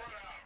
Squad.